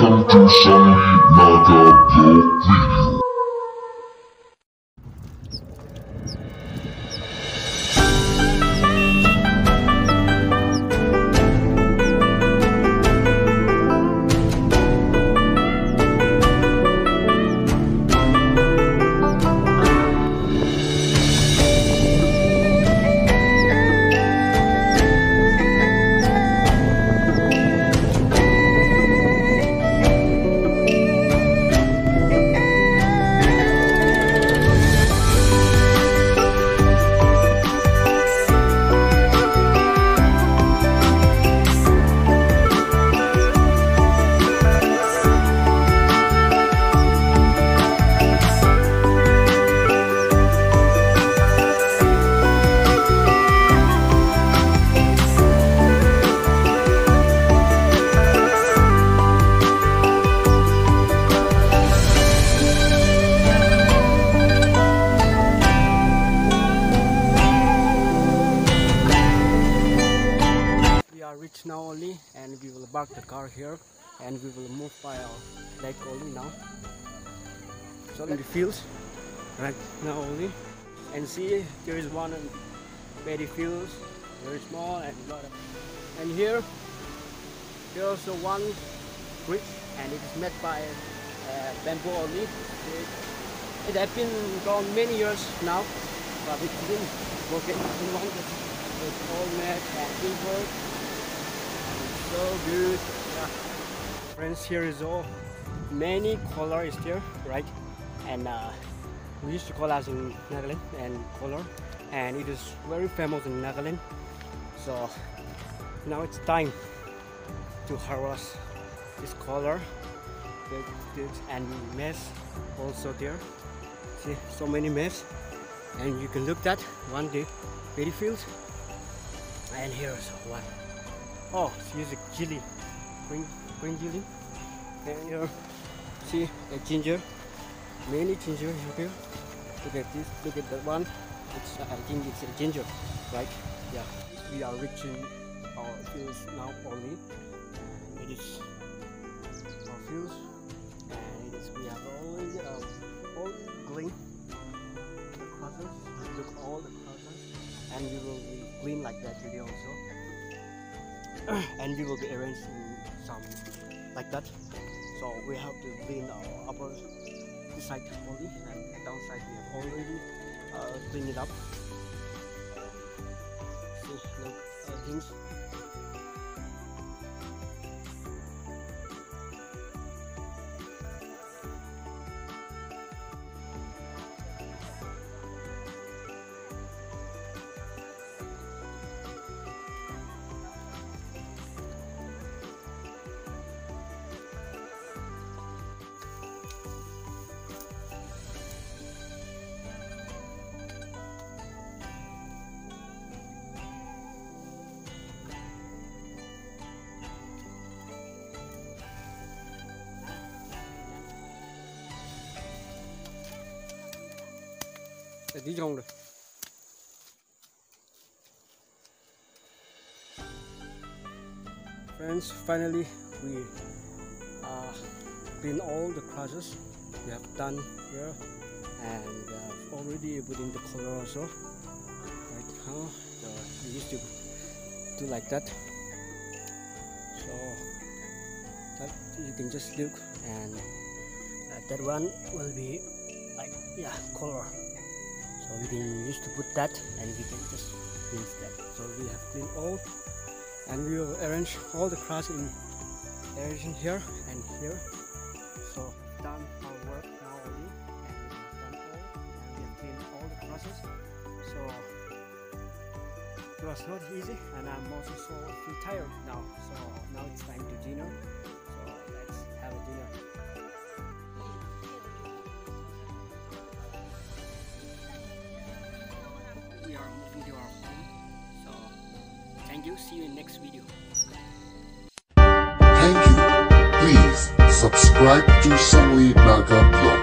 Welcome to Sunny Naga Vlog Video. Are rich now only and we will park the car here and we will move by our leg only now. So in the fields right now only and see there is one very fields very small and lot of and here there also one bridge and it is made by uh, bamboo only. It, it has been gone many years now but it didn't work any longer. It's all made and silver so good. Yeah. friends here is all. Many kholar is there right? And uh, we used to call us in Nagaland and kholar. And it is very famous in Nagaland so now it's time to harvest this kholar. And maize also there. See so many maize and you can look that one day. Very field. And here's one Oh, use a chili, green green chili, and here, see a ginger, many ginger here. Look at this, look at that one. It's uh, I think it's a ginger, right? Yeah. We are reaching our fields now only. And it is our fields, and it is we have only uh, all green. The crosses, look all the crosses, and we will be clean like that today also and we will be arranged in some like that. So we have to clean our upper side only and downside we have already uh, cleaned it up. See, look, uh, things. Friends, finally we uh, clean all the crosses we have done here and have already put in the kholar also. Right now, so we used to do like that. So that you can just look and uh, that one will be like yeah color so we can use to put that and we can just rinse that. So we have cleaned all and we will arrange all the cross in arranging here and here. So done our work now already and we have done all and we have cleaned all the crosses so it was not easy and I'm also so tired now. So now it's time to dinner. So let's have a dinner thank you. See you in next video. Thank you. Please subscribe to Sunny Naga Vlog.